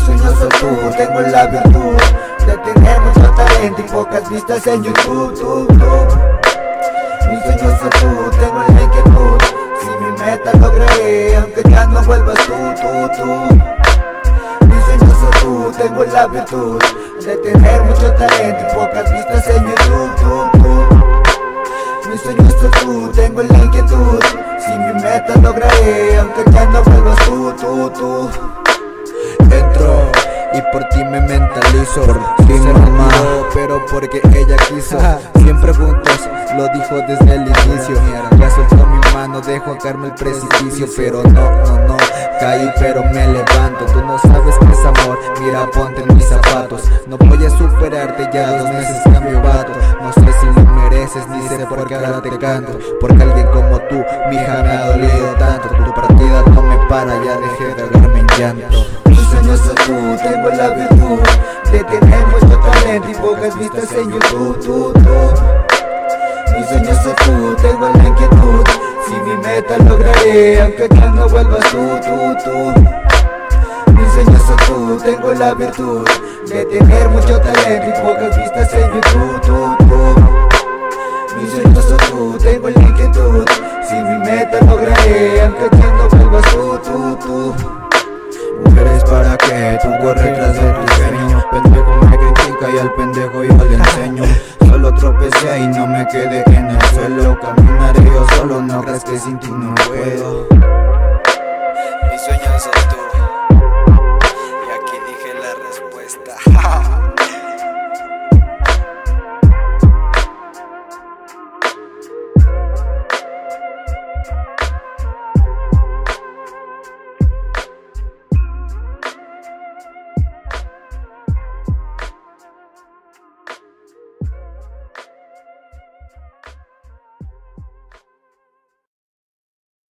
soy tú, tengo la virtud De tener mucho talento y pocas vistas en YouTube, tú, tú. Mi sueño soy tú, tengo la inquietud. Si mi meta lograré, aunque ya no vuelvas tú, tú, tú. Mi sueño soy tú, tengo la virtud De tener mucho talento y pocas vistas en YouTube, tú, tú. Mi sueño soy tú, tengo la inquietud. Si mi meta lograré, aunque ya no vuelvas tú, tú, tú por ti me mentalizo. Sin mamá, pero porque ella quiso. Siempre juntos, lo dijo desde el inicio. Ya soltó mi mano, dejó caerme el precipicio Pero no, no, no, caí pero me levanto. Tú no sabes qué es amor, mira ponte en mis zapatos. No voy a superarte, ya dos meses cambio vato. No sé si lo mereces, ni sé por qué ahora te canto. Porque alguien como tú, mi hija me ha dolido tanto. Tu partida no me para, ya dejé de ahogarme en llanto sueño soy tú, tengo la virtud De tener mucho talento y pocas vistas en YouTube, tú, tú Mi sueño soy tú, tengo la inquietud. Si mi meta lograré, aunque ya no vuelvas tú, tú, tú Mi sueño soy tú, tengo la virtud De tener mucho talento y pocas vistas en YouTube, tú, tú Mi sueño soy tú, tengo la inquietud. Si mi meta lograré, aunque ya pendejo yo le enseño. Solo tropecé y no me quedé en el suelo. Caminaré yo solo, no creas que sin ti no puedo